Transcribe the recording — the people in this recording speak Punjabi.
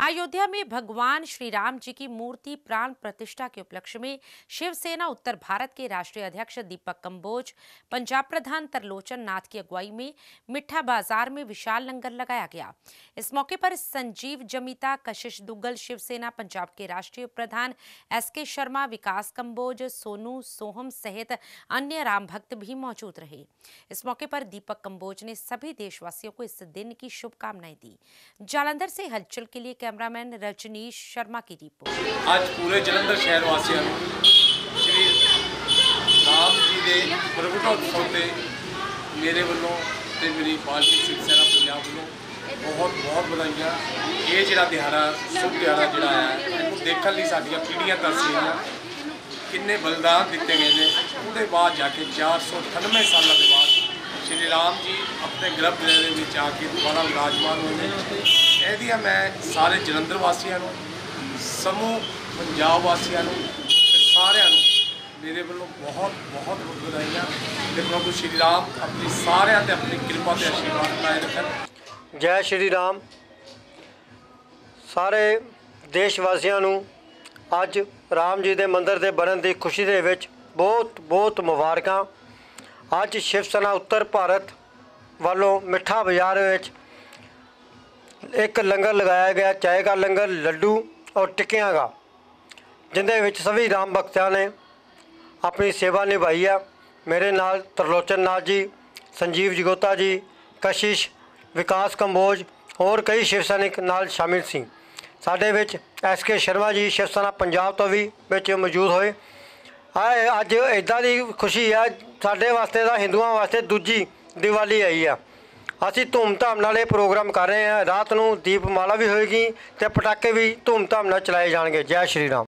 अयोध्या में भगवान श्री राम जी की मूर्ति प्राण प्रतिष्ठा के उपलक्ष्य में शिवसेना उत्तर भारत के राष्ट्रीय अध्यक्ष दीपक कंबोज, पंजाब प्रधान तरलोचन नाथ की अगुवाई में मिठा बाज़ार में विशाल लंगर लगाया गया। इस मौके पर संजीव जमीता, कशिश दुग्गल, शिवसेना पंजाब के राष्ट्रीय प्रधान एस के शर्मा, विकास कंबोज, सोनू सोहम सहित अन्य राम भक्त भी मौजूद रहे। इस मौके पर दीपक कंबोज ने सभी देशवासियों को इस दिन की शुभकामनाएँ दी। जालंधर से हलचल के लिए ਕੈਮਰਾਮੈਨ ਰਜਨੀਸ਼ ਸ਼ਰਮਾ ਕੀ ਰਿਪੋਰਟ? ਅੱਜ ਪੂਰੇ ਜਲੰਧਰ ਸ਼ਹਿਰ ਵਾਸੀਆਂ ਨੂੰ ਸ਼੍ਰੀ ਰਾਮ ਜੀ ਦੇ ਪ੍ਰਗਟੋਤਸਵ ਤੇ ਮੇਰੇ ਵੱਲੋਂ ਤੇ ਮੇਰੀ ਪਾਰਟੀ ਸਿੱਖ ਸੈਨਾ ਪੰਜਾਬ ਵੱਲੋਂ ਬਹੁਤ ਬਹੁਤ ਵਧਾਈਆਂ। ਇਹ ਜਿਹੜਾ ਦਿਹਾੜਾ, ਸੁਭ ਦਿਹਾੜਾ ਜਿਹੜਾ ਆਇਆ, ਇਹਨੂੰ ਦੇਖਣ ਲਈ ਸਾਡੀਆਂ ਪੀੜ੍ਹੀਆਂ ਤਰਸੀਆਂ ਕਿੰਨੇ ਬਲਿਦਾਨ ਦਿੱਤੇ ਗਏ ਨੇ। ਉਹਦੇ ਬਾਅਦ ਜਾ ਕੇ 498 ਸਾਲਾਂ ਦੇ ਬਾਅਦ ਸ਼੍ਰੀ ਰਾਮ ਜੀ ਆਪਣੇ ਗਰਭ ਦੇ ਵਿੱਚ ਆ ਕੇ ਦੁਬਾਰਾ ਵਿਰਾਜਮਾਨ ਹੋਏ ਨੇ। ਇਹਦੀਆਂ ਮੈਂ ਸਾਰੇ ਜਲੰਧਰ ਵਾਸੀਆਂ ਨੂੰ, ਸਮੂਹ ਪੰਜਾਬ ਵਾਸੀਆਂ ਨੂੰ ਤੇ ਸਾਰਿਆਂ ਨੂੰ ਮੇਰੇ ਵੱਲੋਂ ਬਹੁਤ ਬਹੁਤ ਵਧਾਈਆਂ ਤੇ ਪ੍ਰਭੂ ਸ਼੍ਰੀ ਰਾਮ ਆਪਣੀ ਸਾਰਿਆਂ ਤੇ ਆਪਣੀ ਕਿਰਪਾ ਤੇ ਆਸ਼ੀਰਵਾਦ ਬਣਾਏ ਰੱਖਣ। ਜੈ ਸ਼੍ਰੀ ਰਾਮ। ਸਾਰੇ ਦੇਸ਼ ਵਾਸੀਆਂ ਨੂੰ ਅੱਜ ਰਾਮ ਜੀ ਦੇ ਮੰਦਿਰ ਦੇ ਬਣਨ ਦੀ ਖੁਸ਼ੀ ਦੇ ਵਿੱਚ ਬਹੁਤ ਬਹੁਤ ਮੁਬਾਰਕਾਂ। ਅੱਜ ਸ਼ਿਵ ਸੈਨਾ ਉੱਤਰ ਭਾਰਤ ਵੱਲੋਂ ਮਿੱਠਾ ਬਾਜ਼ਾਰ ਵਿੱਚ ਇੱਕ ਲੰਗਰ ਲਗਾਇਆ ਗਿਆ ਚਾय का ਲੰਗਰ ਲੱਡੂ ਔਰ ਟਿੱਕਿਆਂ ਦਾ, ਜਿੰਦੇ ਵਿੱਚ ਸਭੀ ਰਾਮ ਭਗਤਾਂ ਨੇ ਆਪਣੀ ਸੇਵਾ ਨਿਭਾਈ ਆ। ਮੇਰੇ ਨਾਲ ਤਰਲੋਚਨ ਨਾਥ ਜੀ, ਸੰਜੀਵ ਜਗੋਤਾ ਜੀ, ਕਸ਼ਿਸ਼, ਵਿਕਾਸ ਕੰਬੋਜ, ਹੋਰ ਕਈ ਸ਼ਿਵ ਸੈਨਿਕ ਨਾਲ ਸ਼ਾਮਿਲ ਸੀ। ਸਾਡੇ ਵਿੱਚ ਐਸ ਕੇ ਸ਼ਰਮਾ ਜੀ, ਸ਼ਿਵ ਸੈਨਾ ਪੰਜਾਬ ਤੋਂ ਵੀ ਵਿੱਚ ਮੌਜੂਦ ਹੋਏ। ਆ ਅੱਜ ਇਦਾਂ ਦੀ ਖੁਸ਼ੀ ਆ, ਸਾਡੇ ਵਾਸਤੇ ਤਾਂ ਹਿੰਦੂਆਂ ਵਾਸਤੇ ਦੂਜੀ ਦੀਵਾਲੀ ਆਈ ਆ। ਅਸੀਂ ਧੂਮਧਾਮ ਨਾਲ ਇਹ ਪ੍ਰੋਗਰਾਮ ਕਰ ਰਹੇ ਹਾਂ। ਰਾਤ ਨੂੰ ਦੀਪਮਾਲਾ ਵੀ ਹੋਏਗੀ ਤੇ ਪਟਾਕੇ ਵੀ ਧੂਮਧਾਮ ਨਾਲ ਚਲਾਏ ਜਾਣਗੇ। ਜੈ ਸ਼੍ਰੀ ਰਾਮ।